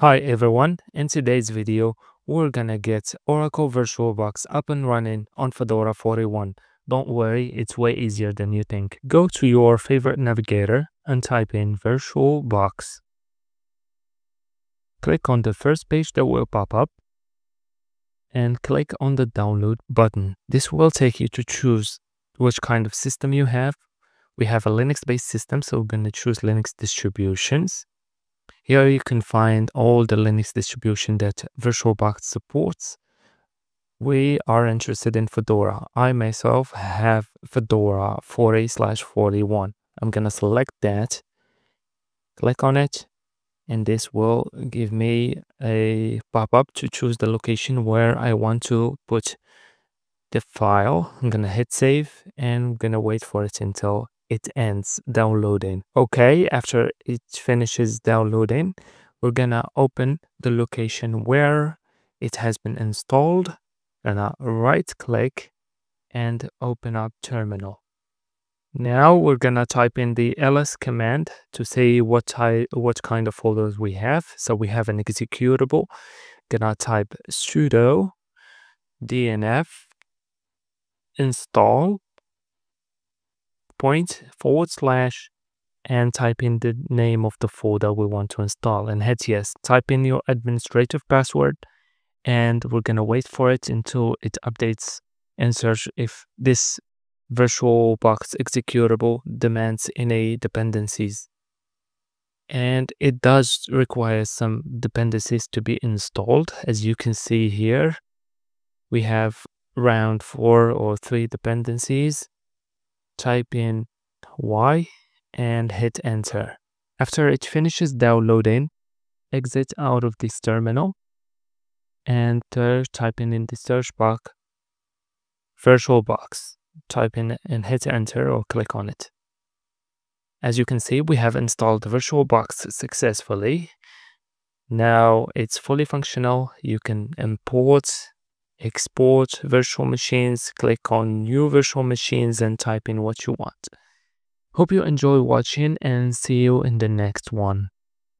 Hi everyone, in today's video, we're gonna get Oracle VirtualBox up and running on Fedora 41. Don't worry, it's way easier than you think. Go to your favorite navigator and type in VirtualBox. Click on the first page that will pop up and click on the download button. This will take you to choose which kind of system you have. We have a Linux based system, so we're gonna choose Linux distributions. Here you can find all the Linux distribution that VirtualBox supports. We are interested in Fedora. I myself have Fedora 40 slash 41. I'm gonna select that, click on it, and this will give me a pop-up to choose the location where I want to put the file. I'm gonna hit save and I'm gonna wait for it until it ends downloading. Okay, after it finishes downloading, we're gonna open the location where it has been installed. Gonna right click and open up terminal. Now we're gonna type in the ls command to say what type, what kind of folders we have. So we have an executable. Gonna type sudo dnf install point forward slash and type in the name of the folder we want to install and hit yes. Type in your administrative password and we're gonna wait for it until it updates and search if this VirtualBox executable demands any dependencies. And it does require some dependencies to be installed. As you can see here, we have around four or three dependencies type in Y and hit enter. After it finishes downloading, exit out of this terminal and uh, type in in the search box VirtualBox. Type in and hit enter or click on it. As you can see, we have installed VirtualBox successfully. Now it's fully functional. You can import export virtual machines, click on new virtual machines and type in what you want. Hope you enjoy watching and see you in the next one.